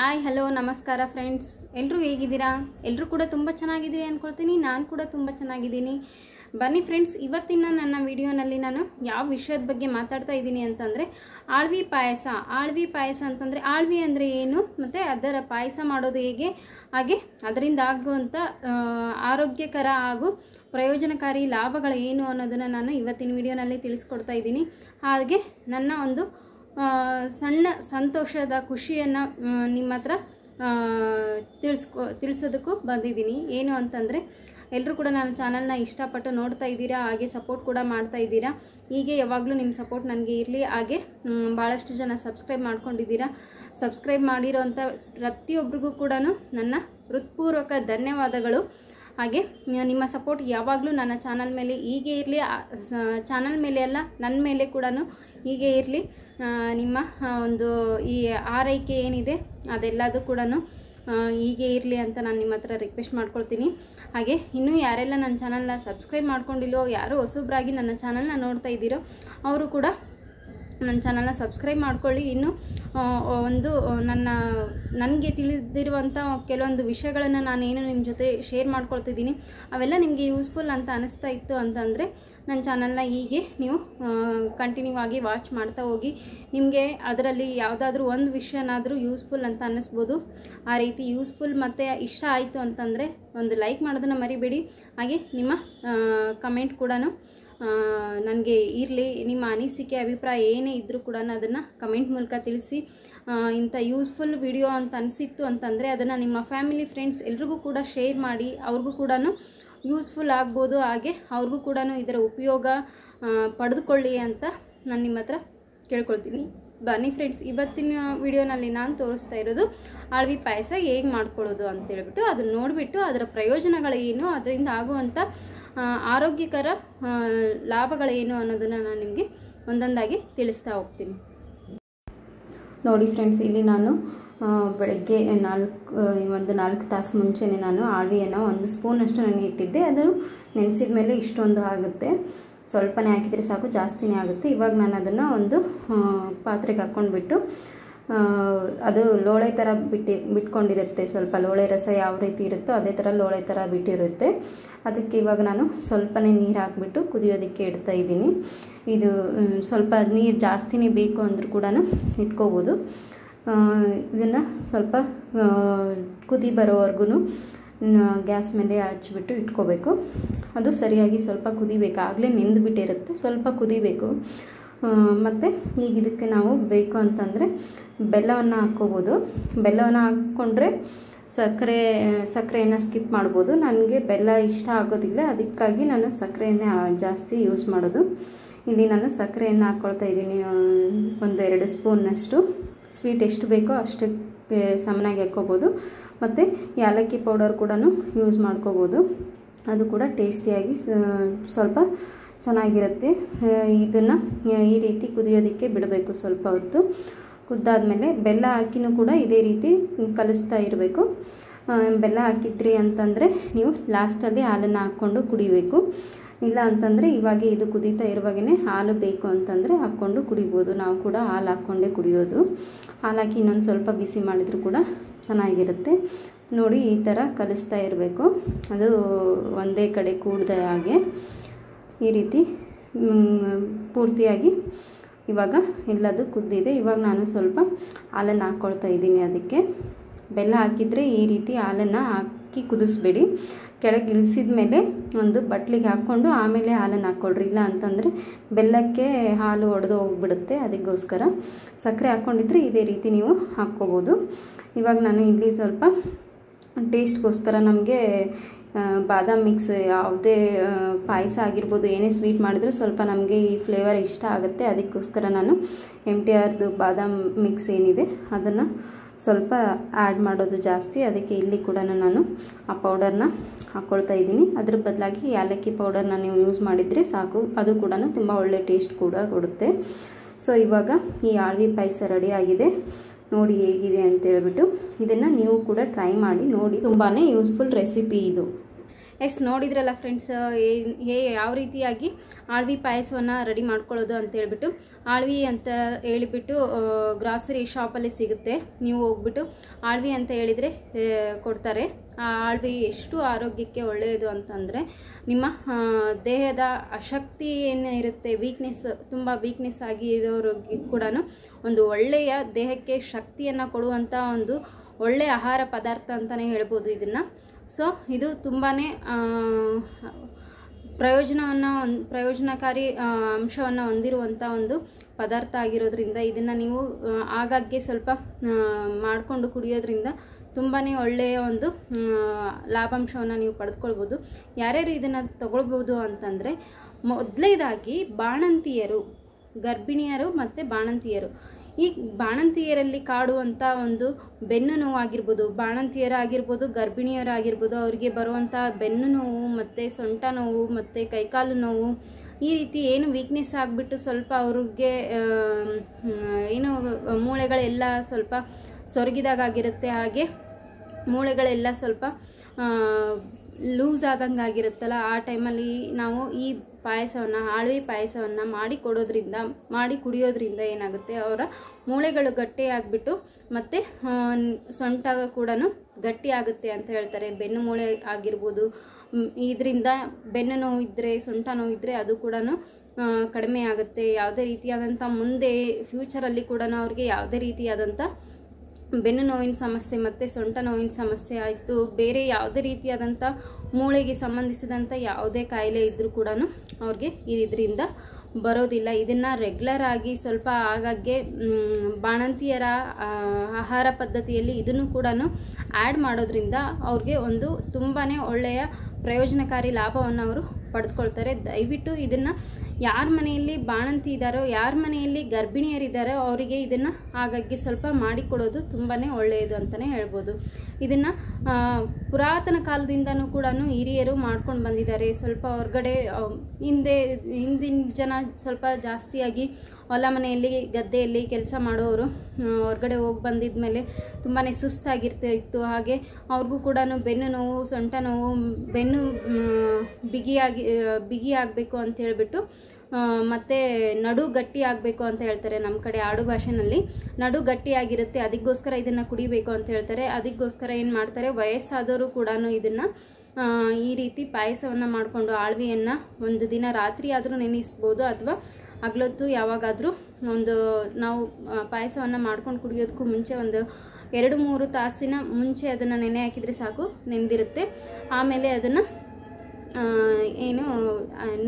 Hi, hello, ನಮಸ್ಕಾರ friends. ಎಲ್ಲರೂ ಹೇಗಿದ್ದೀರಾ? ಎಲ್ಲರೂ ಕೂಡ ತುಂಬ ಚೆನ್ನಾಗಿದ್ದೀರಿ ಅಂದ್ಕೊಳ್ತೀನಿ ನಾನು ಕೂಡ ತುಂಬ ಚೆನ್ನಾಗಿದ್ದೀನಿ. ಬನ್ನಿ ಫ್ರೆಂಡ್ಸ್, ಇವತ್ತಿನ ನನ್ನ ವಿಡಿಯೋನಲ್ಲಿ ನಾನು ಯಾವ ವಿಷಯದ ಬಗ್ಗೆ ಮಾತಾಡ್ತಾ ಇದ್ದೀನಿ ಅಂತಂದರೆ, ಆಳ್ವಿ ಪಾಯಸ. ಆಳ್ವಿ ಪಾಯಸ ಅಂತಂದರೆ, ಆಳ್ವಿ ಅಂದರೆ ಏನು? ಮತ್ತು ಅದರ ಪಾಯಸ ಮಾಡೋದು ಹೇಗೆ? ಹಾಗೆ ಅದರಿಂದ ಆಗುವಂಥ ಆರೋಗ್ಯಕರ ಹಾಗೂ ಪ್ರಯೋಜನಕಾರಿ ಲಾಭಗಳು ಏನು ಅನ್ನೋದನ್ನು ನಾನು ಇವತ್ತಿನ ವಿಡಿಯೋನಲ್ಲಿ ತಿಳಿಸ್ಕೊಡ್ತಾ ಇದ್ದೀನಿ. ಹಾಗೆ ನನ್ನ ಒಂದು ಸಣ್ಣ ಸಂತೋಷದ ಖುಷಿಯನ್ನು ನಿಮ್ಮ ಹತ್ರ ತಿಳಿಸ್ಕೊ, ತಿಳಿಸೋದಕ್ಕೂ ಬಂದಿದ್ದೀನಿ. ಏನು ಅಂತಂದರೆ ಎಲ್ಲರೂ ಕೂಡ ನಾನು ಚಾನಲ್ನ ಇಷ್ಟಪಟ್ಟು ನೋಡ್ತಾ ಇದ್ದೀರಾ, ಹಾಗೆ ಸಪೋರ್ಟ್ ಕೂಡ ಮಾಡ್ತಾ ಇದ್ದೀರಾ. ಹೀಗೆ ಯಾವಾಗಲೂ ನಿಮ್ಮ ಸಪೋರ್ಟ್ ನನಗೆ ಇರಲಿ. ಹಾಗೆ ಭಾಳಷ್ಟು ಜನ ಸಬ್ಸ್ಕ್ರೈಬ್ ಮಾಡ್ಕೊಂಡಿದ್ದೀರಾ. ಸಬ್ಸ್ಕ್ರೈಬ್ ಮಾಡಿರೋಂಥ ಪ್ರತಿಯೊಬ್ಬರಿಗೂ ಕೂಡ ನನ್ನ ಹೃತ್ಪೂರ್ವಕ ಧನ್ಯವಾದಗಳು. ಹಾಗೆ ನಿಮ್ಮ ಸಪೋರ್ಟ್ ಯಾವಾಗಲೂ ನನ್ನ ಚಾನಲ್ ಮೇಲೆ ಹೀಗೆ ಇರಲಿ ಚಾನಲ್ ಮೇಲೆ ಅಲ್ಲ ನನ್ನ ಮೇಲೆ ಕೂಡ ಹೀಗೆ ಇರಲಿ. ನಿಮ್ಮ ಒಂದು ಈ ಆರೈಕೆ ಏನಿದೆ ಅದೆಲ್ಲದೂ ಕೂಡ ಹೀಗೆ ಇರಲಿ ಅಂತ ನಾನು ನಿಮ್ಮ ಹತ್ರ ರಿಕ್ವೆಸ್ಟ್ ಮಾಡ್ಕೊಳ್ತೀನಿ. ಹಾಗೆ ಇನ್ನೂ ಯಾರೆಲ್ಲ ನನ್ನ ಚಾನಲ್ನ ಸಬ್ಸ್ಕ್ರೈಬ್ ಮಾಡ್ಕೊಂಡಿಲ್ಲೋ ಯಾರು ಹೊಸಬ್ರಾಗಿ ನನ್ನ ಚಾನಲ್ನ ನೋಡ್ತಾ ಇದ್ದೀರೋ, ಅವರು ಕೂಡ ನನ್ನ ಚಾನಲ್ನ ಸಬ್ಸ್ಕ್ರೈಬ್ ಮಾಡ್ಕೊಳ್ಳಿ. ಇನ್ನು ಒಂದು ನನ್ನ, ನನಗೆ ತಿಳಿದಿರುವಂಥ ಕೆಲವೊಂದು ವಿಷಯಗಳನ್ನು ನಾನೇನು ನಿಮ್ಮ ಜೊತೆ ಶೇರ್ ಮಾಡ್ಕೊಳ್ತಿದ್ದೀನಿ. ಅವೆಲ್ಲ ನಿಮಗೆ ಯೂಸ್ಫುಲ್ ಅಂತ ಅನಿಸ್ತಾ ಇತ್ತು ಅಂತಂದರೆ, ನನ್ನ ಚಾನಲ್ನ ಹೀಗೆ ನೀವು ಕಂಟಿನ್ಯೂ ಆಗಿ ವಾಚ್ ಮಾಡ್ತಾ ಹೋಗಿ. ನಿಮಗೆ ಅದರಲ್ಲಿ ಯಾವುದಾದ್ರೂ ಒಂದು ವಿಷಯನಾದರೂ ಯೂಸ್ಫುಲ್ ಅಂತ ಅನ್ನಿಸ್ಬೋದು. ಆ ರೀತಿ ಯೂಸ್ಫುಲ್ ಮತ್ತು ಇಷ್ಟ ಆಯಿತು ಅಂತಂದರೆ, ಒಂದು ಲೈಕ್ ಮಾಡೋದನ್ನು ಮರಿಬೇಡಿ. ಹಾಗೆ ನಿಮ್ಮ ಕಮೆಂಟ್ ಕೂಡ ನನಗೆ ಇರಲಿ, ನಿಮ್ಮ ಅನಿಸಿಕೆ, ಅಭಿಪ್ರಾಯ ಏನೇ ಇದ್ದರೂ ಕೂಡ ಅದನ್ನು ಕಮೆಂಟ್ ಮೂಲಕ ತಿಳಿಸಿ ಇಂಥ ಯೂಸ್ಫುಲ್ ವಿಡಿಯೋ ಅಂತ ಅನಿಸಿತ್ತು ಅಂತಂದರೆ ಅದನ್ನು ನಿಮ್ಮ ಫ್ಯಾಮಿಲಿ ಫ್ರೆಂಡ್ಸ್ ಎಲ್ರಿಗೂ ಕೂಡ ಶೇರ್ ಮಾಡಿ, ಅವ್ರಿಗೂ ಕೂಡ ಯೂಸ್ಫುಲ್ ಆಗ್ಬೋದು, ಹಾಗೆ ಅವ್ರಿಗೂ ಕೂಡ ಇದರ ಉಪಯೋಗ ಪಡೆದುಕೊಳ್ಳಿ ಅಂತ ನಾನು ನಿಮ್ಮ ಹತ್ರ ಕೇಳ್ಕೊಳ್ತೀನಿ. ಬನ್ನಿ ಫ್ರೆಂಡ್ಸ್ ಇವತ್ತಿನ ವಿಡಿಯೋನಲ್ಲಿ ನಾನು ತೋರಿಸ್ತಾ ಇರೋದು ಅಳವಿ ಪಾಯಸ ಹೇಗೆ ಮಾಡ್ಕೊಳ್ಳೋದು ಅಂತೇಳ್ಬಿಟ್ಟು ಅದನ್ನು ನೋಡಿಬಿಟ್ಟು ಅದರ ಪ್ರಯೋಜನಗಳೇನು, ಅದರಿಂದ ಆಗುವಂಥ ಆರೋಗ್ಯಕರ ಲಾಭಗಳೇನು ಅನ್ನೋದನ್ನು ನಾನು ನಿಮಗೆ ಒಂದೊಂದಾಗಿ ತಿಳಿಸ್ತಾ ಹೋಗ್ತೀನಿ. ನೋಡಿ ಫ್ರೆಂಡ್ಸ್ ಇಲ್ಲಿ ನಾನು ಬೆಳಗ್ಗೆ ನಾಲ್ಕು ಒಂದು ನಾಲ್ಕು ತಾಸು ಮುಂಚೆನೇ ನಾನು ಆಳ್ವಿಯನ್ನು ಒಂದು ಸ್ಪೂನಷ್ಟು ನಾನು ಇಟ್ಟಿದ್ದೆ. ಅದು ನೆನೆಸಿದ ಮೇಲೆ ಇಷ್ಟೊಂದು ಆಗುತ್ತೆ. ಸ್ವಲ್ಪನೇ ಹಾಕಿದರೆ ಸಾಕು, ಜಾಸ್ತಿನೇ ಆಗುತ್ತೆ. ಇವಾಗ ನಾನು ಅದನ್ನು ಒಂದು ಪಾತ್ರೆಗೆ ಹಾಕ್ಕೊಂಡ್ಬಿಟ್ಟು ಅದು ಲೋಳೆ ಥರ ಬಿಟ್ಟಿ, ಬಿಟ್ಕೊಂಡಿರುತ್ತೆ. ಸ್ವಲ್ಪ ಲೋಳೆ ರಸ ಯಾವ ರೀತಿ ಇರುತ್ತೋ ಅದೇ ಥರ ಲೋಳೆ ಥರ ಬಿಟ್ಟಿರುತ್ತೆ. ಅದಕ್ಕೆ ಇವಾಗ ನಾನು ಸ್ವಲ್ಪನೇ ನೀರು ಹಾಕ್ಬಿಟ್ಟು ಕುದಿಯೋದಕ್ಕೆ ಇಡ್ತಾ ಇದ್ದೀನಿ. ಇದು ಸ್ವಲ್ಪ ನೀರು ಜಾಸ್ತಿನೇ ಬೇಕು ಅಂದರೂ ಕೂಡ ಇಟ್ಕೋಬೋದು. ಇದನ್ನು ಸ್ವಲ್ಪ ಕುದಿ ಬರೋವರೆಗೂ ಗ್ಯಾಸ್ ಮೇಲೆ ಹಚ್ಚಿಬಿಟ್ಟು ಇಟ್ಕೋಬೇಕು. ಅದು ಸರಿಯಾಗಿ ಸ್ವಲ್ಪ ಕುದಿಬೇಕು. ಆಗಲೇ ನೆಂದುಬಿಟ್ಟಿರುತ್ತೆ. ಸ್ವಲ್ಪ ಕುದಿಬೇಕು. ಮತ್ತು ಈಗ ಇದಕ್ಕೆ ನಾವು ಬೇಕು ಅಂತಂದರೆ ಬೆಲ್ಲವನ್ನು ಹಾಕ್ಕೋಬೋದು. ಬೆಲ್ಲವನ್ನು ಹಾಕ್ಕೊಂಡ್ರೆ ಸಕ್ಕರೆ, ಸಕ್ಕರೆಯನ್ನು ಸ್ಕಿಪ್ ಮಾಡ್ಬೋದು. ನನಗೆ ಬೆಲ್ಲ ಇಷ್ಟ ಆಗೋದಿಲ್ಲ, ಅದಕ್ಕಾಗಿ ನಾನು ಸಕ್ಕರೆಯನ್ನೇ ಜಾಸ್ತಿ ಯೂಸ್ ಮಾಡೋದು. ಇಲ್ಲಿ ನಾನು ಸಕ್ಕರೆಯನ್ನು ಹಾಕ್ಕೊಳ್ತಾ ಇದ್ದೀನಿ ಒಂದು ಎರಡು ಸ್ಪೂನ್ನಷ್ಟು ಸ್ವೀಟ್ ಎಷ್ಟು ಬೇಕೋ ಅಷ್ಟು ಸಮನಾಗಿ ಹಾಕ್ಕೋಬೋದು. ಮತ್ತು ಯಾಲಕ್ಕಿ ಪೌಡರ್ ಕೂಡ ಯೂಸ್ ಮಾಡ್ಕೋಬೋದು. ಅದು ಕೂಡ ಟೇಸ್ಟಿಯಾಗಿ ಸ್ವಲ್ಪ ಚೆನ್ನಾಗಿರುತ್ತೆ. ಇದನ್ನು ಈ ರೀತಿ ಕುದಿಯೋದಕ್ಕೆ ಬಿಡಬೇಕು ಸ್ವಲ್ಪ ಹೊತ್ತು. ಕುದ್ದಾದಮೇಲೆ ಬೆಲ್ಲ ಹಾಕಿನೂ ಕೂಡ ಇದೇ ರೀತಿ ಕಲಿಸ್ತಾ ಇರಬೇಕು. ಬೆಲ್ಲ ಹಾಕಿದ್ರಿ ಅಂತಂದರೆ ನೀವು ಲಾಸ್ಟಲ್ಲಿ ಹಾಲನ್ನು ಹಾಕ್ಕೊಂಡು ಕುಡಿಬೇಕು. ಇಲ್ಲ ಅಂತಂದರೆ ಇವಾಗ ಇದು ಕುದೀತಾ ಇರುವಾಗೇ ಹಾಲು ಬೇಕು ಅಂತಂದರೆ ಹಾಕ್ಕೊಂಡು ಕುಡಿಬೋದು. ನಾವು ಕೂಡ ಹಾಲು ಹಾಕ್ಕೊಂಡೇ ಕುಡಿಯೋದು. ಹಾಲು ಹಾಕಿ ಇನ್ನೊಂದು ಸ್ವಲ್ಪ ಬಿಸಿ ಮಾಡಿದರೂ ಕೂಡ ಚೆನ್ನಾಗಿರುತ್ತೆ. ನೋಡಿ, ಈ ಥರ ಕಲಿಸ್ತಾ ಇರಬೇಕು. ಅದು ಒಂದೇ ಕಡೆ ಕೂಡದ ಹಾಗೆ. ಈ ರೀತಿ ಪೂರ್ತಿಯಾಗಿ ಇವಾಗ ಎಲ್ಲದು ಕುದ್ದಿದೆ. ಇವಾಗ ನಾನು ಸ್ವಲ್ಪ ಹಾಲನ್ನು ಹಾಕ್ಕೊಳ್ತಾ ಇದ್ದೀನಿ ಅದಕ್ಕೆ. ಬೆಲ್ಲ ಹಾಕಿದರೆ ಈ ರೀತಿ ಹಾಲನ್ನು ಹಾಕಿ ಕುದಿಸ್ಬೇಡಿ. ಕೆಳಗೆ ಇಳಿಸಿದ ಮೇಲೆ ಒಂದು ಬಟ್ಲಿಗೆ ಹಾಕ್ಕೊಂಡು ಆಮೇಲೆ ಹಾಲನ್ನು ಹಾಕ್ಕೊಳ್ರಿ. ಇಲ್ಲ ಅಂತಂದರೆ ಬೆಲ್ಲಕ್ಕೆ ಹಾಲು ಒಡೆದು ಹೋಗ್ಬಿಡುತ್ತೆ ಅದಕ್ಕೋಸ್ಕರ. ಸಕ್ಕರೆ ಹಾಕ್ಕೊಂಡಿದ್ರೆ ಇದೇ ರೀತಿ ನೀವು ಹಾಕ್ಕೋಬೋದು. ಇವಾಗ ನಾನು ಇಲ್ಲಿ ಸ್ವಲ್ಪ ಟೇಸ್ಟ್ಗೋಸ್ಕರ ನಮಗೆ ಬಾದಾಮ್ ಮಿಕ್ಸ್ ಯಾವುದೇ ಪಾಯಸ ಆಗಿರ್ಬೋದು, ಏನೇ ಸ್ವೀಟ್ ಮಾಡಿದ್ರು ಸ್ವಲ್ಪ ನಮಗೆ ಈ ಫ್ಲೇವರ್ ಇಷ್ಟ ಆಗುತ್ತೆ. ಅದಕ್ಕೋಸ್ಕರ ನಾನು ಎಂ ಟಿ ಆರ್ದು ಬಾದಾಮ್ ಮಿಕ್ಸ್ ಏನಿದೆ, ಅದನ್ನು ಸ್ವಲ್ಪ ಆ್ಯಡ್ ಮಾಡೋದು ಜಾಸ್ತಿ. ಅದಕ್ಕೆ ಇಲ್ಲಿ ಕೂಡ ನಾನು ಆ ಪೌಡರ್ನ ಹಾಕ್ಕೊಳ್ತಾ ಇದ್ದೀನಿ. ಅದ್ರ ಬದಲಾಗಿ ಏಲಕ್ಕಿ ಪೌಡರ್ನ ನೀವು ಯೂಸ್ ಮಾಡಿದರೆ ಸಾಕು. ಅದು ಕೂಡ ತುಂಬ ಒಳ್ಳೆ ಟೇಸ್ಟ್ ಕೂಡ ಕೊಡುತ್ತೆ. ಸೊ ಇವಾಗ ಈ ಆಳ್ವಿ ಪಾಯಸ ಆಗಿದೆ. ನೋಡಿ ಹೇಗಿದೆ ಅಂತ ಹೇಳ್ಬಿಟ್ಟು, ಇದನ್ನು ನೀವು ಕೂಡ ಟ್ರೈ ಮಾಡಿ ನೋಡಿ. ತುಂಬಾ ಯೂಸ್ಫುಲ್ ರೆಸಿಪಿ ಇದು. ಎಸ್, ನೋಡಿದ್ರಲ್ಲ ಫ್ರೆಂಡ್ಸ್ ಹೇ ಯಾವ ರೀತಿಯಾಗಿ ಆಳ್ವಿ ಪಾಯಸವನ್ನು ರೆಡಿ ಮಾಡ್ಕೊಳ್ಳೋದು ಅಂತ ಹೇಳ್ಬಿಟ್ಟು, ಆಳ್ವಿ ಅಂತ ಹೇಳಿಬಿಟ್ಟು ಗ್ರಾಸರಿ ಶಾಪಲ್ಲಿ ಸಿಗುತ್ತೆ. ನೀವು ಹೋಗ್ಬಿಟ್ಟು ಆಳ್ವಿ ಅಂತ ಹೇಳಿದರೆ ಕೊಡ್ತಾರೆ. ಆ ಆಳ್ವಿ ಎಷ್ಟು ಆರೋಗ್ಯಕ್ಕೆ ಒಳ್ಳೆಯದು ಅಂತಂದರೆ, ನಿಮ್ಮ ದೇಹದ ಅಶಕ್ತಿ ಏನು ಇರುತ್ತೆ ವೀಕ್ನೆಸ್ ತುಂಬ ವೀಕ್ನೆಸ್ ಆಗಿ ಇರೋರಿಗೆ ಕೂಡ ಒಂದು ಒಳ್ಳೆಯ ದೇಹಕ್ಕೆ ಶಕ್ತಿಯನ್ನು ಕೊಡುವಂಥ ಒಂದು ಒಳ್ಳೆಯ ಆಹಾರ ಪದಾರ್ಥ ಅಂತಲೇ ಹೇಳ್ಬೋದು ಇದನ್ನು. ಸೊ, ಇದು ತುಂಬಾ ಪ್ರಯೋಜನವನ್ನು ಪ್ರಯೋಜನಕಾರಿ ಅಂಶವನ್ನು ಹೊಂದಿರುವಂಥ ಒಂದು ಪದಾರ್ಥ ಆಗಿರೋದ್ರಿಂದ ಇದನ್ನು ನೀವು ಆಗಾಗ್ಗೆ ಸ್ವಲ್ಪ ಮಾಡಿಕೊಂಡು ಕುಡಿಯೋದ್ರಿಂದ ತುಂಬಾ ಒಳ್ಳೆಯ ಒಂದು ಲಾಭಾಂಶವನ್ನು ನೀವು ಪಡೆದುಕೊಳ್ಬೋದು ಯಾರ್ಯಾರು ಇದನ್ನು ತಗೊಳ್ಬೋದು ಅಂತಂದರೆ, ಮೊದಲೇದಾಗಿ ಬಾಣಂತಿಯರು, ಗರ್ಭಿಣಿಯರು ಮತ್ತು ಬಾಣಂತಿಯರು. ಈ ಬಾಣಂತಿಯರಲ್ಲಿ ಕಾಡುವಂಥ ಒಂದು ಬೆನ್ನು ನೋವು ಆಗಿರ್ಬೋದು, ಬಾಣಂತಿಯರಾಗಿರ್ಬೋದು, ಗರ್ಭಿಣಿಯರಾಗಿರ್ಬೋದು, ಅವರಿಗೆ ಬರುವಂಥ ಬೆನ್ನು ನೋವು ಮತ್ತು ಸೊಂಟ ನೋವು ಮತ್ತು ಕೈಕಾಲು ನೋವು, ಈ ರೀತಿ ಏನು ವೀಕ್ನೆಸ್ ಆಗಿಬಿಟ್ಟು ಸ್ವಲ್ಪ ಅವ್ರಿಗೆ ಏನು ಮೂಳೆಗಳೆಲ್ಲ ಸ್ವಲ್ಪ ಸೊರಗಿದಾಗಿರುತ್ತೆ ಹಾಗೆ ಮೂಳೆಗಳೆಲ್ಲ ಸ್ವಲ್ಪ ಲೂಸ್ ಆದಂಗೆ ಆಗಿರುತ್ತಲ್ಲ ಆ ಟೈಮಲ್ಲಿ ನಾವು ಈ ಪಾಯಸವನ್ನು, ಆಳ್ವಿ ಪಾಯಸವನ್ನು ಮಾಡಿ ಕೊಡೋದ್ರಿಂದ, ಮಾಡಿ ಕುಡಿಯೋದ್ರಿಂದ ಏನಾಗುತ್ತೆ? ಅವರ ಮೂಳೆಗಳು ಗಟ್ಟಿಯಾಗಿಬಿಟ್ಟು ಮತ್ತು ಸೊಂಟ ಕೂಡ ಗಟ್ಟಿ ಆಗುತ್ತೆ ಅಂತ ಹೇಳ್ತಾರೆ. ಬೆನ್ನು ಮೂಳೆ ಆಗಿರ್ಬೋದು ಇದರಿಂದ ಬೆನ್ನು ನೋವು ಇದ್ದರೆ ಸೊಂಟ ನೋವು ಇದ್ದರೆ ಅದು ಕೂಡ ಕಡಿಮೆ ಆಗುತ್ತೆ. ಯಾವುದೇ ರೀತಿಯಾದಂಥ ಮುಂದೆ ಫ್ಯೂಚರಲ್ಲಿ ಕೂಡ ಅವ್ರಿಗೆ ಯಾವುದೇ ರೀತಿಯಾದಂಥ ಬೆನ್ನು ನೋವಿನ ಸಮಸ್ಯೆ ಮತ್ತು ಸೊಂಟ ನೋವಿನ ಸಮಸ್ಯೆ ಆಯಿತು. ಬೇರೆ ಯಾವುದೇ ರೀತಿಯಾದಂಥ ಮೂಳೆಗೆ ಸಂಬಂಧಿಸಿದಂಥ ಯಾವುದೇ ಕಾಯಿಲೆ ಇದ್ದರೂ ಕೂಡ ಅವ್ರಿಗೆ ಇದರಿಂದ ಬರೋದಿಲ್ಲ. ಇದನ್ನು ರೆಗ್ಯುಲರ್ ಆಗಿ ಸ್ವಲ್ಪ ಆಗಾಗ್ಗೆ ಬಾಣಂತಿಯರ ಆಹಾರ ಪದ್ಧತಿಯಲ್ಲಿ ಇದನ್ನು ಕೂಡ ಆ್ಯಡ್ ಮಾಡೋದ್ರಿಂದ ಅವ್ರಿಗೆ ಒಂದು ತುಂಬಾ ಒಳ್ಳೆಯ ಪ್ರಯೋಜನಕಾರಿ ಲಾಭವನ್ನು ಅವರು ಪಡೆದುಕೊಳ್ತಾರೆ ದಯವಿಟ್ಟು ಇದನ್ನು ಯಾರ ಮನೆಯಲ್ಲಿ ಬಾಣಂತಿ ಇದ್ದಾರೋ ಯಾರ ಮನೆಯಲ್ಲಿ ಗರ್ಭಿಣಿಯರಿದ್ದಾರೋ ಅವರಿಗೆ ಇದನ್ನು ಹಾಗಾಗಿ ಸ್ವಲ್ಪ ಮಾಡಿಕೊಡೋದು ತುಂಬಾ ಒಳ್ಳೆಯದು ಅಂತಲೇ ಹೇಳ್ಬೋದು. ಇದನ್ನು ಪುರಾತನ ಕಾಲದಿಂದನೂ ಕೂಡ ಹಿರಿಯರು ಮಾಡ್ಕೊಂಡು ಬಂದಿದ್ದಾರೆ. ಸ್ವಲ್ಪ ಹೊರಗಡೆ ಹಿಂದೆ, ಹಿಂದಿನ ಜನ ಸ್ವಲ್ಪ ಜಾಸ್ತಿಯಾಗಿ ಹೊಲ ಮನೆಯಲ್ಲಿ, ಗದ್ದೆಯಲ್ಲಿ ಕೆಲಸ ಮಾಡೋರು ಹೊರಗಡೆ ಹೋಗಿ ಬಂದಿದ ಮೇಲೆ ತುಂಬಾ ಸುಸ್ತಾಗಿರ್ತಾ ಇತ್ತು ಹಾಗೆ ಅವ್ರಿಗೂ ಕೂಡ ಬೆನ್ನು ನೋವು, ಸೊಂಟ ನೋವು, ಬೆನ್ನು ಬಿಗಿಯಾಗಿ ಬಿಗಿಯಾಗಬೇಕು ಅಂತ ಹೇಳಿಬಿಟ್ಟು ಮತ್ತೆ ನಡು ಗಟ್ಟಿ ಆಗಬೇಕು ಅಂತ ಹೇಳ್ತಾರೆ ನಮ್ಮ ಕಡೆ ಆಡು ಭಾಷೆನಲ್ಲಿ. ನಡು ಗಟ್ಟಿಯಾಗಿರುತ್ತೆ ಅದಕ್ಕೋಸ್ಕರ ಇದನ್ನು ಕುಡಿಬೇಕು ಅಂತ ಹೇಳ್ತಾರೆ. ಅದಕ್ಕೋಸ್ಕರ ಏನು ಮಾಡ್ತಾರೆ ವಯಸ್ಸಾದವರು ಕೂಡ ಇದನ್ನು ಈ ರೀತಿ ಪಾಯಸವನ್ನು ಮಾಡಿಕೊಂಡು ಆಳ್ವಿಯನ್ನು ಒಂದು ದಿನ ರಾತ್ರಿ ಆದರೂ ನೆನೆಸ್ಬೋದು, ಅಥವಾ ಹಗ್ಲೊತ್ತು ಯಾವಾಗಾದರೂ ಒಂದು ನಾವು ಪಾಯಸವನ್ನು ಮಾಡ್ಕೊಂಡು ಕುಡಿಯೋದಕ್ಕೂ ಮುಂಚೆ ಒಂದು ಎರಡು ಮೂರು ತಾಸಿನ ಮುಂಚೆ ಅದನ್ನು ನೆನೆ ಹಾಕಿದರೆ ಸಾಕು, ನೆಂದಿರುತ್ತೆ. ಆಮೇಲೆ ಅದನ್ನು ಏನು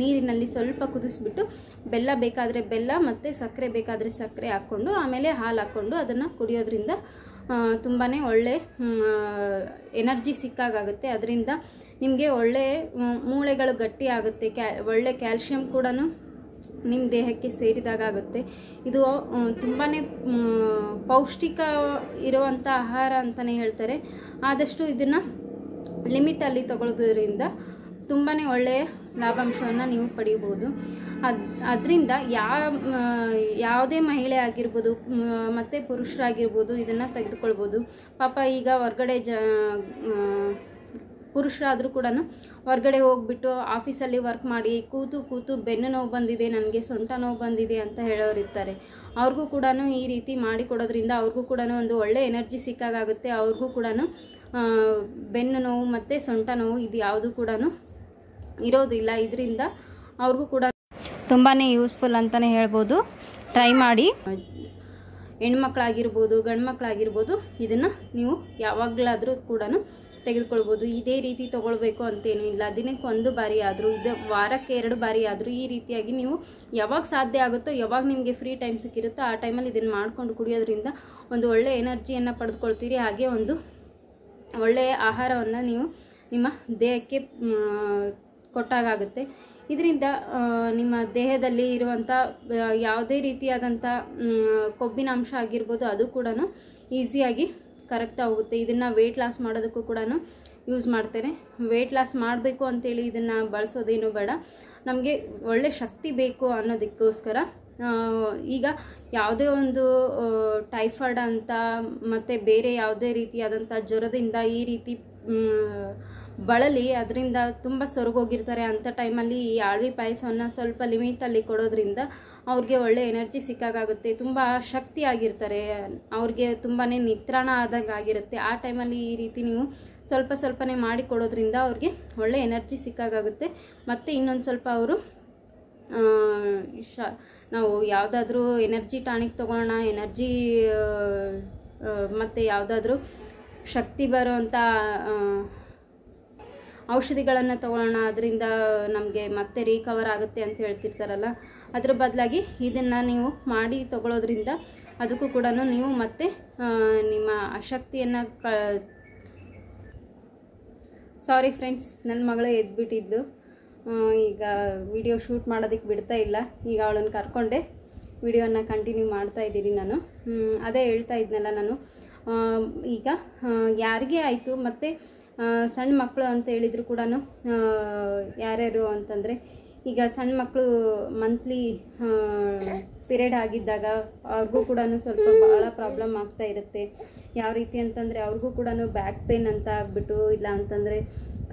ನೀರಿನಲ್ಲಿ ಸ್ವಲ್ಪ ಕುದಿಸ್ಬಿಟ್ಟು ಬೆಲ್ಲ ಬೇಕಾದರೆ ಬೆಲ್ಲ ಮತ್ತು ಸಕ್ಕರೆ ಬೇಕಾದರೆ ಸಕ್ಕರೆ ಹಾಕ್ಕೊಂಡು, ಆಮೇಲೆ ಹಾಲು ಹಾಕ್ಕೊಂಡು ಅದನ್ನು ಕುಡಿಯೋದ್ರಿಂದ ತುಂಬಾ ಒಳ್ಳೆ ಎನರ್ಜಿ ಸಿಕ್ಕಾಗುತ್ತೆ ಅದರಿಂದ ನಿಮಗೆ ಒಳ್ಳೆ ಮೂಳೆಗಳು ಗಟ್ಟಿ ಆಗುತ್ತೆ, ಕ್ಯಾ, ಒಳ್ಳೆ ಕ್ಯಾಲ್ಶಿಯಂ ಕೂಡ ನಿಮ್ಮ ದೇಹಕ್ಕೆ ಸೇರಿದಾಗ ಆಗುತ್ತೆ. ಇದು ತುಂಬಾ ಪೌಷ್ಟಿಕ ಇರುವಂಥ ಆಹಾರ ಅಂತಲೇ ಹೇಳ್ತಾರೆ. ಆದಷ್ಟು ಇದನ್ನು ಲಿಮಿಟಲ್ಲಿ ತಗೊಳ್ಳೋದ್ರಿಂದ ತುಂಬಾ ಒಳ್ಳೆಯ ಲಾಭಾಂಶವನ್ನು ನೀವು ಪಡೆಯಬಹುದು ಅದು, ಅದರಿಂದ ಯಾವ ಯಾವುದೇ ಮಹಿಳೆ ಆಗಿರ್ಬೋದು ಮತ್ತು ಪುರುಷರಾಗಿರ್ಬೋದು, ಇದನ್ನು ತೆಗೆದುಕೊಳ್ಬೋದು. ಪಾಪ ಈಗ ಹೊರ್ಗಡೆ ಜ ಪುರುಷರಾದರೂ ಕೂಡ ಹೊರಗಡೆ ಹೋಗ್ಬಿಟ್ಟು ಆಫೀಸಲ್ಲಿ ವರ್ಕ್ ಮಾಡಿ ಕೂತು ಕೂತು ಬೆನ್ನು ನೋವು ಬಂದಿದೆ, ನನಗೆ ಸೊಂಟ ನೋವು ಬಂದಿದೆ ಅಂತ ಹೇಳೋರು ಇರ್ತಾರೆ. ಅವ್ರಿಗೂ ಕೂಡ ಈ ರೀತಿ ಮಾಡಿಕೊಡೋದ್ರಿಂದ ಅವ್ರಿಗೂ ಕೂಡ ಒಂದು ಒಳ್ಳೆ ಎನರ್ಜಿ ಸಿಕ್ಕಾಗುತ್ತೆ ಅವ್ರಿಗೂ ಕೂಡ ಬೆನ್ನು ನೋವು ಮತ್ತು ಸೊಂಟ ನೋವು ಇದು ಯಾವುದು ಕೂಡ ಇರೋದಿಲ್ಲ ಇದರಿಂದ ಅವ್ರಿಗೂ ಕೂಡ ತುಂಬಾ ಯೂಸ್ಫುಲ್ ಅಂತಲೇ ಹೇಳ್ಬೋದು. ಟ್ರೈ ಮಾಡಿ. ಹೆಣ್ಮಕ್ಳಾಗಿರ್ಬೋದು ಗಂಡು ಮಕ್ಕಳಾಗಿರ್ಬೋದು ಇದನ್ನು ನೀವು ಯಾವಾಗಲಾದರೂ ಕೂಡ ತೆಗೆದುಕೊಳ್ಬೋದು. ಇದೇ ರೀತಿ ತೊಗೊಳ್ಬೇಕು ಅಂತೇನೂ ಇಲ್ಲ. ದಿನಕ್ಕೆ ಒಂದು ಬಾರಿ ಆದರೂ ಇದು ವಾರಕ್ಕೆ ಎರಡು ಬಾರಿ ಆದರೂ ಈ ರೀತಿಯಾಗಿ ನೀವು ಯಾವಾಗ ಸಾಧ್ಯ ಆಗುತ್ತೋ, ಯಾವಾಗ ನಿಮಗೆ ಫ್ರೀ ಟೈಮ್ ಸಿಕ್ಕಿರುತ್ತೋ ಆ ಟೈಮಲ್ಲಿ ಇದನ್ನು ಮಾಡ್ಕೊಂಡು ಕುಡಿಯೋದ್ರಿಂದ ಒಂದು ಒಳ್ಳೆಯ ಎನರ್ಜಿಯನ್ನು ಪಡೆದುಕೊಳ್ತೀರಿ. ಹಾಗೆ ಒಂದು ಒಳ್ಳೆಯ ಆಹಾರವನ್ನು ನೀವು ನಿಮ್ಮ ದೇಹಕ್ಕೆ ಕೊಟ್ಟಾಗುತ್ತೆ ಇದರಿಂದ ನಿಮ್ಮ ದೇಹದಲ್ಲಿ ಇರುವಂಥ ಯಾವುದೇ ರೀತಿಯಾದಂಥ ಕೊಬ್ಬಿನ ಅಂಶ ಆಗಿರ್ಬೋದು ಅದು ಕೂಡ ಈಸಿಯಾಗಿ ಕರಗ್ತಾ ಆಗುತ್ತೆ. ಇದನ್ನು ವೆಯ್ಟ್ ಲಾಸ್ ಮಾಡೋದಕ್ಕೂ ಕೂಡ ಯೂಸ್ ಮಾಡ್ತಾರೆ ವೆಯ್ಟ್ ಲಾಸ್ ಮಾಡಬೇಕು ಅಂತೇಳಿ ಇದನ್ನು ಬಳಸೋದೇನು ಬೇಡ. ನಮಗೆ ಒಳ್ಳೆ ಶಕ್ತಿ ಬೇಕು ಅನ್ನೋದಕ್ಕೋಸ್ಕರ ಈಗ ಯಾವುದೇ ಒಂದು ಟೈಫಾಯ್ಡ್ ಅಂತ ಮತ್ತು ಬೇರೆ ಯಾವುದೇ ರೀತಿಯಾದಂಥ ಜ್ವರದಿಂದ ಈ ರೀತಿ ಬಳಲಿ, ಅದರಿಂದ ತುಂಬ ಸೊರಗೋಗಿರ್ತಾರೆ. ಅಂಥ ಟೈಮಲ್ಲಿ ಈ ಆಳ್ವಿ ಪಾಯಸವನ್ನು ಸ್ವಲ್ಪ ಲಿಮಿಟಲ್ಲಿ ಕೊಡೋದ್ರಿಂದ ಅವ್ರಿಗೆ ಒಳ್ಳೆ ಎನರ್ಜಿ ಸಿಕ್ಕಾಗುತ್ತೆ ತುಂಬ ಶಕ್ತಿ ಆಗಿರ್ತಾರೆ ಅವ್ರಿಗೆ ತುಂಬಾ ನಿತ್ರಾಣ ಆದಾಗ ಆಗಿರುತ್ತೆ. ಆ ಟೈಮಲ್ಲಿ ಈ ರೀತಿ ನೀವು ಸ್ವಲ್ಪ ಸ್ವಲ್ಪನೇ ಮಾಡಿ ಕೊಡೋದ್ರಿಂದ ಅವ್ರಿಗೆ ಒಳ್ಳೆ ಎನರ್ಜಿ ಸಿಕ್ಕಾಗುತ್ತೆ ಮತ್ತು ಇನ್ನೊಂದು ಸ್ವಲ್ಪ ಅವರು ಶ ನಾವು ಯಾವುದಾದ್ರೂ ಎನರ್ಜಿ ಟಾನಿಕ್ ತೊಗೊಳ್ಳೋಣ ಎನರ್ಜಿ ಮತ್ತು ಯಾವುದಾದ್ರೂ ಶಕ್ತಿ ಬರೋವಂಥ ಔಷಧಿಗಳನ್ನು ತೊಗೊಳ್ಳೋಣ ಅದರಿಂದ ನಮಗೆ ಮತ್ತೆ ರೀಕವರ್ ಆಗುತ್ತೆ ಅಂತ ಹೇಳ್ತಿರ್ತಾರಲ್ಲ ಅದ್ರ ಬದಲಾಗಿ ಇದನ್ನು ನೀವು ಮಾಡಿ ತಗೊಳ್ಳೋದ್ರಿಂದ ಅದಕ್ಕೂ ಕೂಡ ನೀವು ಮತ್ತೆ ನಿಮ್ಮ ಅಶಕ್ತಿಯನ್ನು ಕ ಸಾರಿ ಫ್ರೆಂಡ್ಸ್ ನನ್ನ ಮಗಳು ಎದ್ಬಿಟ್ಟಿದ್ಲು. ಆ, ಈಗ ವಿಡಿಯೋ ಶೂಟ್ ಮಾಡೋದಕ್ಕೆ ಬಿಡ್ತಾ ಇಲ್ಲ. ಈಗ ಅವಳನ್ನು ಕರ್ಕೊಂಡೆ ವಿಡಿಯೋನ ಕಂಟಿನ್ಯೂ ಮಾಡ್ತಾ ಇದ್ದೀನಿ ನಾನು. ಅದೇ ಹೇಳ್ತಾ ಇದ್ನಲ್ಲ ನಾನು. ಈಗ ಯಾರಿಗೇ ಆಯಿತು ಮತ್ತು ಸಣ್ಣ ಮಕ್ಕಳು ಅಂತ ಹೇಳಿದ್ರು ಕೂಡ ಯಾರ್ಯಾರು ಅಂತಂದರೆ, ಈಗ ಸಣ್ಣ ಮಕ್ಕಳು ಮಂತ್ಲಿ ಪಿರಿಯಡ್ ಆಗಿದ್ದಾಗ ಅವ್ರಿಗೂ ಕೂಡ ಸ್ವಲ್ಪ ಭಾಳ ಪ್ರಾಬ್ಲಮ್ ಆಗ್ತಾ ಇರುತ್ತೆ. ಯಾವ ರೀತಿ ಅಂತಂದರೆ ಅವ್ರಿಗೂ ಕೂಡ ಬ್ಯಾಕ್ ಪೇನ್ ಅಂತ ಆಗ್ಬಿಟ್ಟು, ಇಲ್ಲ ಅಂತಂದರೆ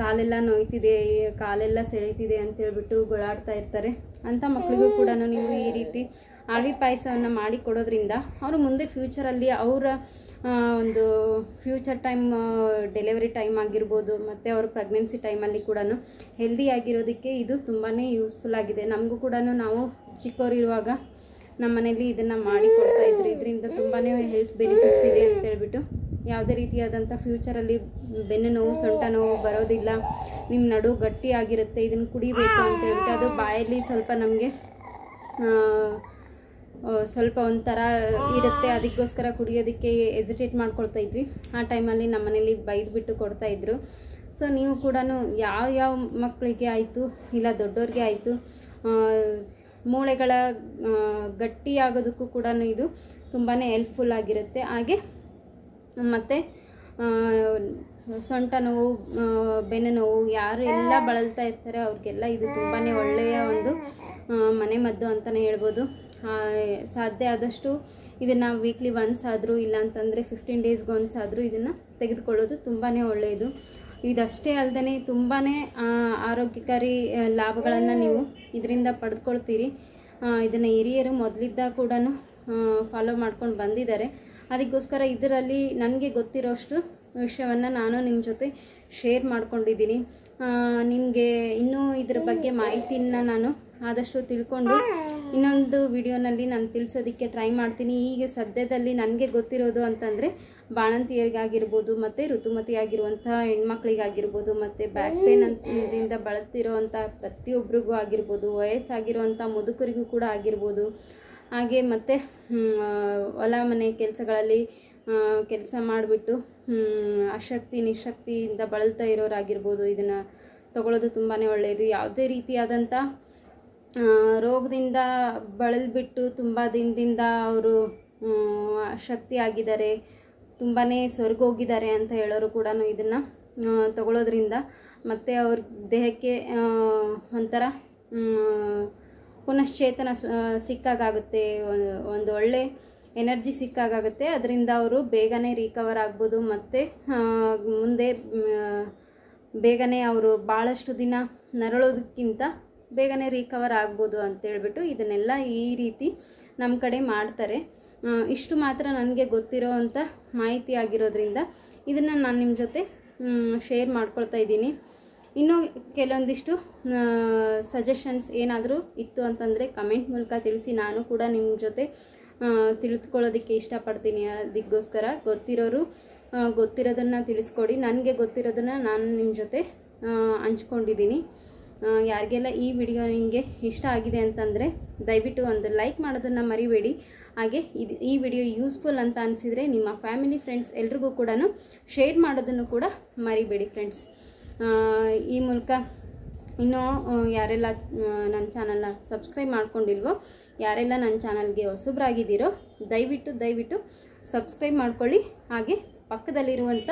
ಕಾಲೆಲ್ಲ ನೋಯ್ತಿದೆ ಕಾಲೆಲ್ಲ ಸೆಳೀತಿದೆ ಅಂತ ಹೇಳ್ಬಿಟ್ಟು ಗೊಳಾಡ್ತಾ ಇರ್ತಾರೆ. ಅಂಥ ಮಕ್ಕಳಿಗೂ ಕೂಡ ನೀವು ಈ ರೀತಿ ಆಳ್ವಿ ಪಾಯಸವನ್ನು ಮಾಡಿ ಕೊಡೋದ್ರಿಂದ ಅವರು ಮುಂದೆ ಫ್ಯೂಚರಲ್ಲಿ ಅವರ ಒಂದು ಫ್ಯೂಚರ್ ಟೈಮ್ ಡೆಲಿವರಿ ಟೈಮ್ ಆಗಿರ್ಬೋದು, ಮತ್ತು ಅವ್ರ ಪ್ರೆಗ್ನೆನ್ಸಿ ಟೈಮಲ್ಲಿ ಕೂಡ ಹೆಲ್ದಿ ಆಗಿರೋದಕ್ಕೆ ಇದು ತುಂಬಾ ಯೂಸ್ಫುಲ್ ಆಗಿದೆ. ನಮಗೂ ಕೂಡ ನಾವು ಚಿಕ್ಕವರಿರುವಾಗ ನಮ್ಮ ಮನೇಲಿ ಇದನ್ನು ಮಾಡಿ ಕೊಡ್ತಾ ಇದ್ರು. ಇದರಿಂದ ತುಂಬಾ ಹೆಲ್ತ್ ಬೆನಿಫಿಟ್ಸ್ ಇದೆ ಅಂತ ಹೇಳ್ಬಿಟ್ಟು ಯಾವುದೇ ರೀತಿಯಾದಂಥ ಫ್ಯೂಚರಲ್ಲಿ ಬೆನ್ನು ನೋವು, ಸೊಂಟ ನೋವು ಬರೋದಿಲ್ಲ. ನಿಮ್ಮ ನಡು ಗಟ್ಟಿಯಾಗಿರುತ್ತೆ, ಇದನ್ನು ಕುಡಿಬೇಕು ಅಂತ ಹೇಳ್ಬಿಟ್ಟು ಅದು ಬಾಯಲ್ಲಿ ಸ್ವಲ್ಪ ನಮಗೆ ಸ್ವಲ್ಪ ಒಂಥರ ಇರುತ್ತೆ. ಅದಕ್ಕೋಸ್ಕರ ಕುಡಿಯೋದಕ್ಕೆ ಎಸಿಟೇಟ್ ಮಾಡ್ಕೊಳ್ತಾ ಇದ್ವಿ. ಆ ಟೈಮಲ್ಲಿ ನಮ್ಮ ಮನೇಲಿ ಕೊಡ್ತಾ ಇದ್ರು. ಸೊ, ನೀವು ಕೂಡ ಯಾವ ಯಾವ ಮಕ್ಕಳಿಗೆ ಆಯಿತು, ಇಲ್ಲ ದೊಡ್ಡವ್ರಿಗೆ ಆಯಿತು ಮೂಳೆಗಳ ಗಟ್ಟಿಯಾಗೋದಕ್ಕೂ ಕೂಡ ಇದು ತುಂಬಾ ಹೆಲ್ಪ್ಫುಲ್ ಆಗಿರುತ್ತೆ. ಹಾಗೆ ಮತ್ತು ಸೊಂಟ ನೋವು ಬೆನ್ನು ನೋವು, ಯಾರು ಎಲ್ಲ ಬಳಲ್ತಾ ಇರ್ತಾರೆ, ಅವ್ರಿಗೆಲ್ಲ ಇದು ತುಂಬಾ ಒಳ್ಳೆಯ ಒಂದು ಮನೆ ಮದ್ದು ಅಂತಲೇ ಹೇಳ್ಬೋದು. ಸಾಧ್ಯ ಆದಷ್ಟು ಇದನ್ನು ವೀಕ್ಲಿ ಒನ್ಸ್ ಆದರೂ, ಇಲ್ಲ ಅಂತಂದರೆ ಫಿಫ್ಟೀನ್ ಡೇಸ್ಗೆ ಒನ್ಸ್ ಆದರೂ ಇದನ್ನು ತೆಗೆದುಕೊಳ್ಳೋದು ತುಂಬಾ ಒಳ್ಳೆಯದು. ಇದಷ್ಟೇ ಅಲ್ಲದೆ ತುಂಬಾ ಆರೋಗ್ಯಕಾರಿ ಲಾಭಗಳನ್ನು ನೀವು ಇದರಿಂದ ಪಡೆದುಕೊಳ್ತೀರಿ. ಇದನ್ನು ಹಿರಿಯರು ಮೊದಲಿದ್ದ ಕೂಡ ಫಾಲೋ ಮಾಡ್ಕೊಂಡು ಬಂದಿದ್ದಾರೆ. ಅದಕ್ಕೋಸ್ಕರ ಇದರಲ್ಲಿ ನನಗೆ ಗೊತ್ತಿರೋಷ್ಟು ವಿಷಯವನ್ನು ನಾನು ನಿಮ್ಮ ಜೊತೆ ಶೇರ್ ಮಾಡ್ಕೊಂಡಿದ್ದೀನಿ. ನಿಮಗೆ ಇನ್ನೂ ಇದ್ರ ಬಗ್ಗೆ ಮಾಹಿತಿನ ನಾನು ಆದಷ್ಟು ತಿಳ್ಕೊಂಡು ಇನ್ನೊಂದು ವಿಡಿಯೋನಲ್ಲಿ ನಾನು ತಿಳಿಸೋದಕ್ಕೆ ಟ್ರೈ ಮಾಡ್ತೀನಿ. ಈಗ ಸದ್ಯದಲ್ಲಿ ನನಗೆ ಗೊತ್ತಿರೋದು ಅಂತಂದರೆ ಬಾಣಂತಿಯರಿಗಾಗಿರ್ಬೋದು, ಮತ್ತು ಋತುಮತಿಯಾಗಿರುವಂಥ ಹೆಣ್ಮಕ್ಳಿಗಾಗಿರ್ಬೋದು, ಮತ್ತು ಬ್ಯಾಕ್ ಪೇನ್ ಅಂತ ಬಳಲ್ತಿರೋವಂಥ ಪ್ರತಿಯೊಬ್ಬರಿಗೂ ಆಗಿರ್ಬೋದು, ವಯಸ್ಸಾಗಿರುವಂಥ ಮುದುಕರಿಗೂ ಕೂಡ ಆಗಿರ್ಬೋದು ಹಾಗೆ ಮತ್ತು ಹೊಲ ಮನೆ ಕೆಲಸಗಳಲ್ಲಿ ಕೆಲಸ ಮಾಡಿಬಿಟ್ಟು ಅಶಕ್ತಿ ನಿಶಕ್ತಿಯಿಂದ ಬಳಲ್ತಾ ಇರೋರಾಗಿರ್ಬೋದು. ಇದನ್ನು ತಗೊಳ್ಳೋದು ತುಂಬಾ ಒಳ್ಳೆಯದು ಯಾವುದೇ ರೀತಿಯಾದಂಥ ರೋಗದಿಂದ ಬಳಲ್ಬಿಟ್ಟು ತುಂಬ ದಿನದಿಂದ ಅವರು ಅಶಕ್ತಿ ಆಗಿದ್ದಾರೆ ತುಂಬಾ ಸ್ವರ್ಗೋಗಿದ್ದಾರೆ ಅಂತ ಹೇಳೋರು ಕೂಡ ಇದನ್ನು ತಗೊಳ್ಳೋದ್ರಿಂದ ಮತ್ತು ಅವ್ರ ದೇಹಕ್ಕೆ ಒಂಥರ ಪುನಶ್ಚೇತನ ಸಿಕ್ಕಾಗುತ್ತೆ ಒಂದು- ಒಳ್ಳೆ ಎನರ್ಜಿ ಸಿಕ್ಕಾಗುತ್ತೆ ಅದರಿಂದ ಅವರು ಬೇಗನೆ ರಿಕವರ್ ಆಗ್ಬೋದು ಮತ್ತು ಮುಂದೆ ಬೇಗನೆ ಅವರು ಭಾಳಷ್ಟು ದಿನ ನರಳೋದಕ್ಕಿಂತ ಬೇಗನೆ ರಿಕವರ್ ಆಗ್ಬೋದು ಅಂತೇಳ್ಬಿಟ್ಟು ಇದನ್ನೆಲ್ಲ ಈ ರೀತಿ ನಮ್ಮ ಕಡೆ ಮಾಡ್ತಾರೆ. ಇಷ್ಟು ಮಾತ್ರ ನನಗೆ ಗೊತ್ತಿರೋ ಅಂಥ ಮಾಹಿತಿ ಆಗಿರೋದ್ರಿಂದ ಇದನ್ನು ನಾನು ನಿಮ್ಮ ಜೊತೆ ಶೇರ್ ಮಾಡ್ಕೊಳ್ತಾ ಇದ್ದೀನಿ. ಇನ್ನೂ ಕೆಲವೊಂದಿಷ್ಟು ಸಜೆಷನ್ಸ್ ಏನಾದರೂ ಇತ್ತು ಅಂತಂದರೆ ಕಮೆಂಟ್ ಮೂಲಕ ತಿಳಿಸಿ. ನಾನು ಕೂಡ ನಿಮ್ಮ ಜೊತೆ ತಿಳಿದುಕೊಳ್ಳೋದಕ್ಕೆ ಇಷ್ಟಪಡ್ತೀನಿ. ಅದಕ್ಕೋಸ್ಕರ ಗೊತ್ತಿರೋರು ಗೊತ್ತಿರೋದನ್ನು ತಿಳಿಸ್ಕೊಡಿ. ನನಗೆ ಗೊತ್ತಿರೋದನ್ನು ನಾನು ನಿಮ್ಮ ಜೊತೆ ಹಂಚ್ಕೊಂಡಿದ್ದೀನಿ. ಯಾರಿಗೆಲ್ಲ ಈ ವಿಡಿಯೋ ನಿಮಗೆ ಇಷ್ಟ ಆಗಿದೆ ಅಂತಂದರೆ ದಯವಿಟ್ಟು ಒಂದು ಲೈಕ್ ಮಾಡೋದನ್ನು ಮರಿಬೇಡಿ. ಹಾಗೆ ಇದು, ಈ ವಿಡಿಯೋ ಯೂಸ್ಫುಲ್ ಅಂತ ಅನಿಸಿದರೆ ನಿಮ್ಮ ಫ್ಯಾಮಿಲಿ ಫ್ರೆಂಡ್ಸ್ ಎಲ್ರಿಗೂ ಕೂಡ ಶೇರ್ ಮಾಡೋದನ್ನು ಕೂಡ ಮರಿಬೇಡಿ ಫ್ರೆಂಡ್ಸ್ ಈ ಮೂಲಕ ಇನ್ನೂ ಯಾರೆಲ್ಲ ನನ್ನ ಚಾನಲ್ನ ಸಬ್ಸ್ಕ್ರೈಬ್ ಮಾಡ್ಕೊಂಡಿಲ್ವೋ, ಯಾರೆಲ್ಲ ನನ್ನ ಚಾನಲ್ಗೆ ಹೊಸಬ್ರಾಗಿದ್ದೀರೋ, ದಯವಿಟ್ಟು ದಯವಿಟ್ಟು ಸಬ್ಸ್ಕ್ರೈಬ್ ಮಾಡ್ಕೊಳ್ಳಿ. ಹಾಗೆ ಪಕ್ಕದಲ್ಲಿರುವಂಥ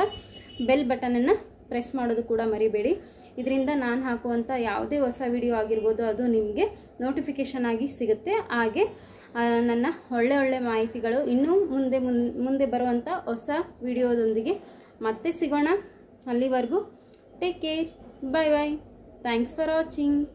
ಬೆಲ್ ಬಟನನ್ನು ಪ್ರೆಸ್ ಮಾಡೋದು ಕೂಡ ಮರಿಬೇಡಿ. ಇದರಿಂದ ನಾನು ಹಾಕುವಂಥ ಯಾವುದೇ ಹೊಸ ವಿಡಿಯೋ ಆಗಿರ್ಬೋದು, ಅದು ನಿಮಗೆ ನೋಟಿಫಿಕೇಷನ್ ಆಗಿ ಸಿಗುತ್ತೆ. ಹಾಗೆ ನನ್ನ ಒಳ್ಳೆ ಒಳ್ಳೆ ಮಾಹಿತಿಗಳು ಇನ್ನೂ ಮುಂದೆ ಮುಂದೆ ಬರುವಂಥ ಹೊಸ ವಿಡಿಯೋದೊಂದಿಗೆ ಮತ್ತೆ ಸಿಗೋಣ. ಅಲ್ಲಿವರೆಗೂ Take care. Bye bye. Thanks for watching.